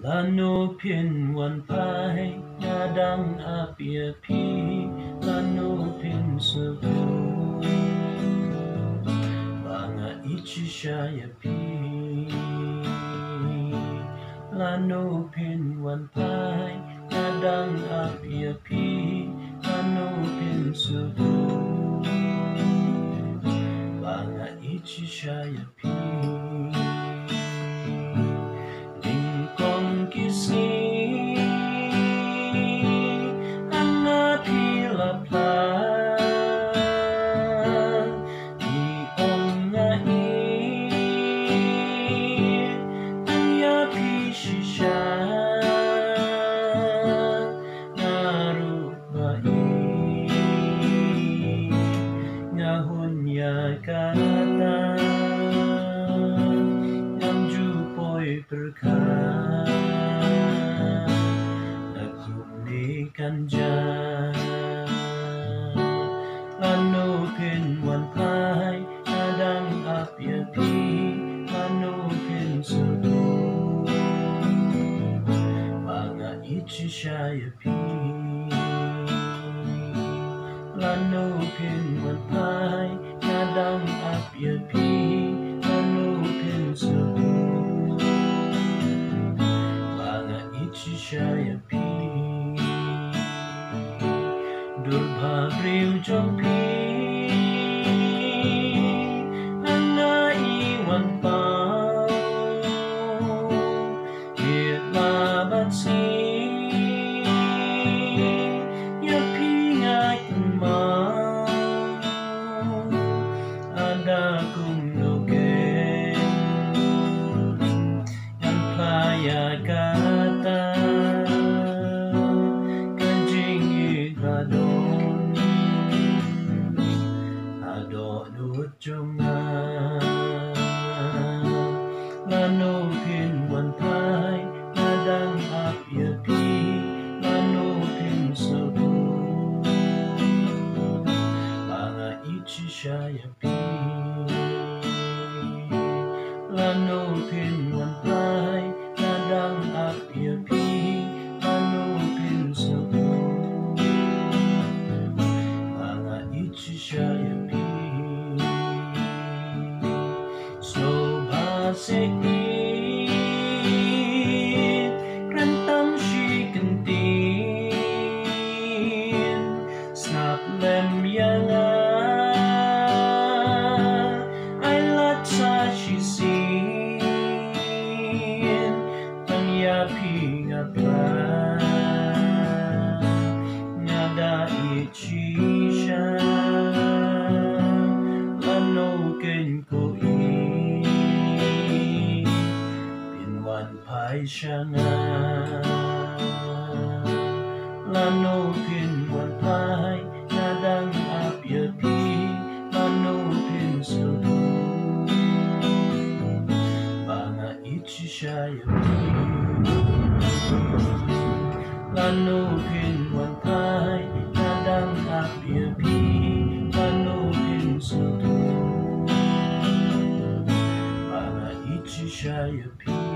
Lano phin wanphai, nadang apia pi, lano pin sabu. Banga ichi shaya pi. Lano phin wanphai, nadang apia pi, lano pin sabu. Banga ichi shaya pi. Nagkumnikan dyan Manupin one pie Nadang apyapi Manupin sudo Mga Lanupin one pie Nadang apyapi Manupin Durbabriw jompi Ang naiwan pa basikit Pinwan pai siya nga Lanokin wan pai Nadang apyapi Lanokin sudu Mga ichi siya yapi Lanupin one pie, nadang apyapi, lanupin sudo, mga ichishayapi.